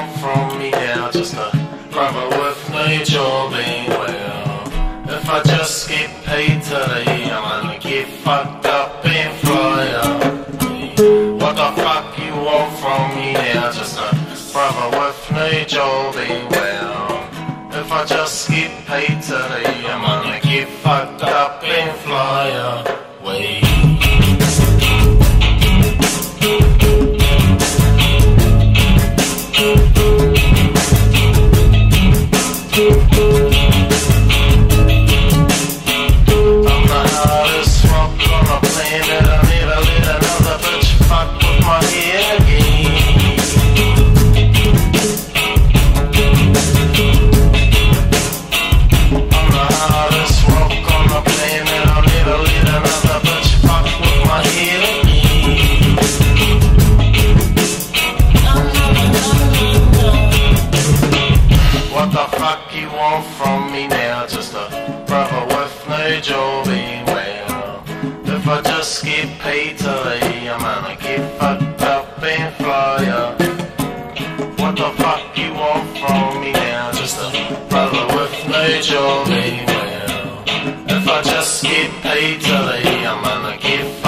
want from me now, just a brother with no job well. If I just get paid today, I'm gonna get fucked up and fly up. What the fuck you want from me now, just a brother with no job well. If I just get paid today, I'm gonna get fucked up and fly up. Eh, well. If I just get paid today, I'm gonna get fucked up and fly up. What the fuck you want from me now? Just a brother with no eh, well. If I just get paid today, I'm gonna get